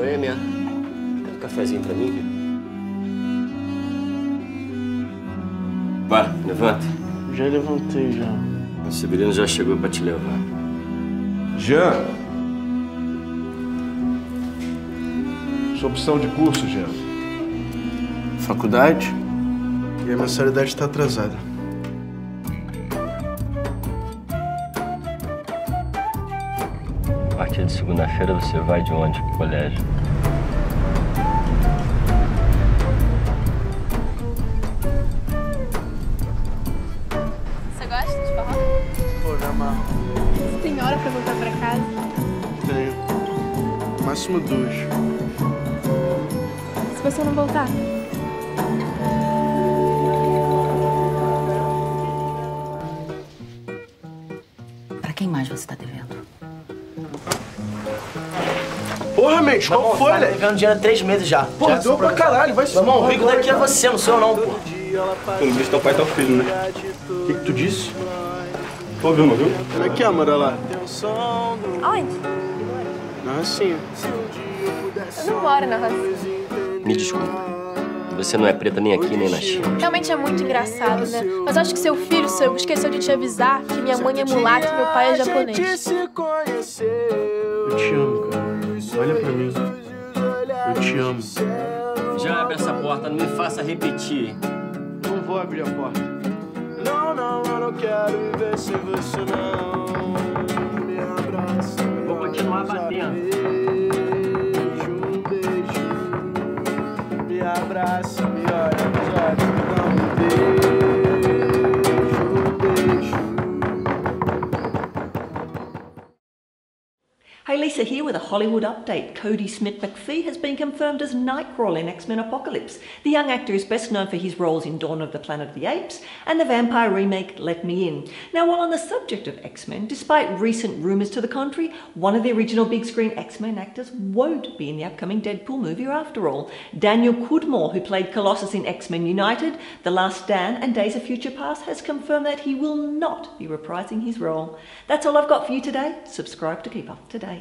É mesmo. Tem um cafezinho pra mim? Vá, levanta. Já levantei já. O Severino já chegou pra te levar. Jean. Sua opção de curso, Jean. Faculdade? E a mensalidade está atrasada. Partir de segunda-feira você vai de onde pro colégio? Você gosta de forró? Pô, me amarro. Você tem hora pra voltar pra casa? Tenho. Máximo duas. Se você não voltar? Pra quem mais você tá devendo? Porra, Mendes, qual foi, Tá moleque? devendo dinheiro há três meses já. Porra, já deu pra caralho, vai se Meu irmão, o rico daqui é você, não sou eu não, pô. Pelo visto, teu pai tá o filho, né? O que, que tu disse? Tô ouvindo, não viu? Como é que é, Amora, lá? Aonde? Na Racinha. Eu não moro na. Me desculpa. Você não é preta nem aqui nem na China. Realmente é muito engraçado, né? Mas acho que seu filho, seu, esqueceu de te avisar que minha mãe é mulata e meu pai é japonês. Eu te amo, cara. Olha pra mim. Eu te amo. Já abre essa porta, não me faça repetir. Não vou abrir a porta. Não, não, eu não quero viver sem você, não. Me abraça. Eu vou continuar batendo. Beijo, beijo. Me abraça, me olha nos olhos, Hey, Lisa here with a Hollywood update. Cody Smith McPhee has been confirmed as Nightcrawler in X Men Apocalypse. The young actor is best known for his roles in Dawn of the Planet of the Apes and the vampire remake Let Me In. Now, while on the subject of X Men, despite recent rumours to the contrary, one of the original big screen X Men actors won't be in the upcoming Deadpool movie after all. Daniel Cudmore, who played Colossus in X Men United, The Last Stand, and Days of Future Past, has confirmed that he will not be reprising his role. That's all I've got for you today. Subscribe to keep up to date.